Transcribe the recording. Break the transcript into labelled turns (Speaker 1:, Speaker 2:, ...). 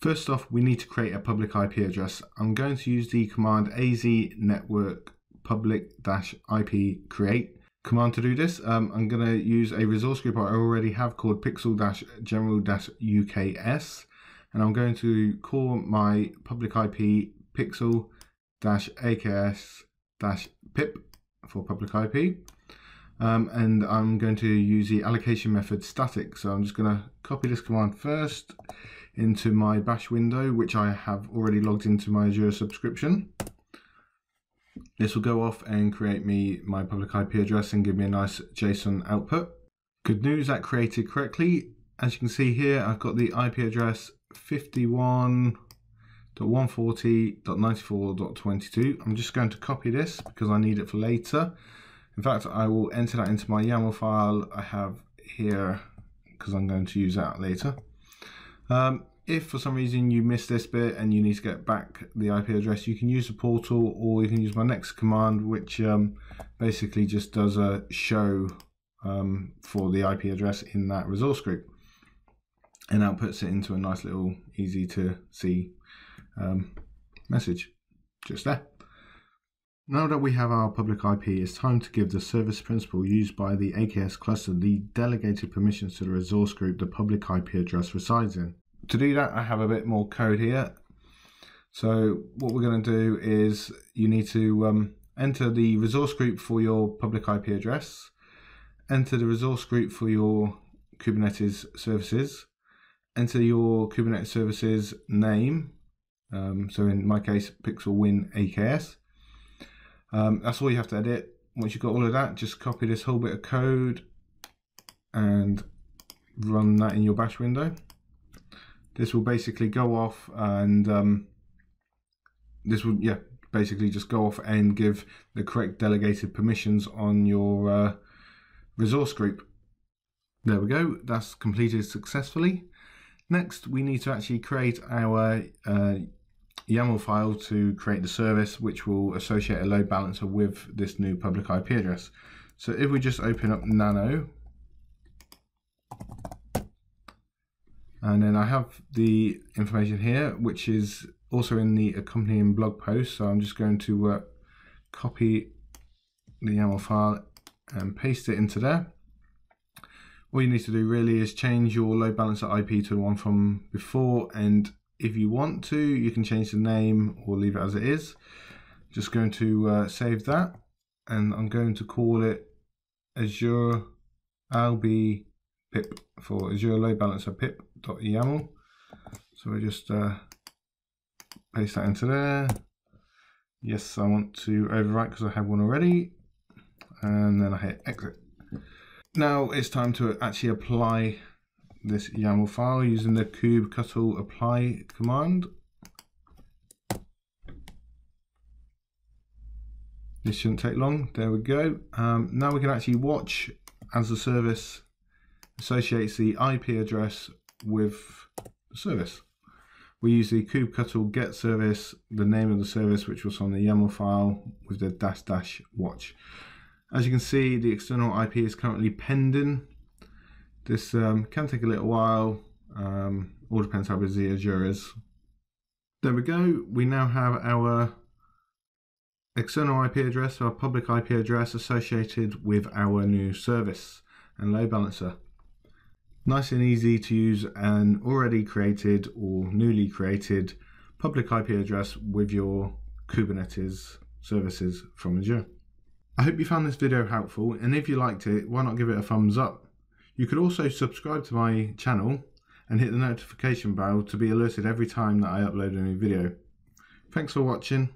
Speaker 1: First off, we need to create a public IP address. I'm going to use the command az network public-ip create command to do this. Um, I'm going to use a resource group I already have called pixel-general-uks and I'm going to call my public IP pixel-aks-pip for public IP. Um, and I'm going to use the allocation method static. So I'm just going to copy this command first into my bash window, which I have already logged into my Azure subscription. This will go off and create me my public IP address and give me a nice JSON output. Good news, that created correctly. As you can see here, I've got the IP address 51.140.94.22. I'm just going to copy this because I need it for later. In fact, I will enter that into my YAML file I have here because I'm going to use that later. Um, if for some reason you missed this bit and you need to get back the IP address, you can use the portal or you can use my next command, which um, basically just does a show um, for the IP address in that resource group and outputs it into a nice little easy to see um, message just there. Now that we have our public IP, it's time to give the service principal used by the AKS cluster the delegated permissions to the resource group the public IP address resides in to do that, I have a bit more code here. So what we're going to do is you need to um, enter the resource group for your public IP address, enter the resource group for your Kubernetes services, enter your Kubernetes services name. Um, so in my case, Pixel Win AKS. Um, that's all you have to edit. Once you've got all of that, just copy this whole bit of code and run that in your bash window this will basically go off and um, this will yeah basically just go off and give the correct delegated permissions on your uh, resource group. There we go, that's completed successfully. Next, we need to actually create our uh, YAML file to create the service which will associate a load balancer with this new public IP address. So if we just open up Nano, And then I have the information here, which is also in the accompanying blog post. So I'm just going to uh, copy the YAML file and paste it into there. All you need to do really is change your load balancer IP to the one from before. And if you want to, you can change the name or leave it as it is. Just going to uh, save that. And I'm going to call it Azure LB pip for Azure Load Balancer pip.yaml. So we just uh, paste that into there. Yes, I want to overwrite because I have one already. And then I hit exit. Now it's time to actually apply this YAML file using the kubectl apply command. This shouldn't take long. There we go. Um, now we can actually watch as the service associates the IP address with the service. We use the kubectl get service, the name of the service, which was on the YAML file with the dash dash watch. As you can see, the external IP is currently pending. This um, can take a little while, um, all depends how busy Azure is. There we go, we now have our external IP address, our public IP address associated with our new service and load balancer. Nice and easy to use an already created or newly created public IP address with your Kubernetes services from Azure. I hope you found this video helpful and if you liked it, why not give it a thumbs up? You could also subscribe to my channel and hit the notification bell to be alerted every time that I upload a new video. Thanks for watching.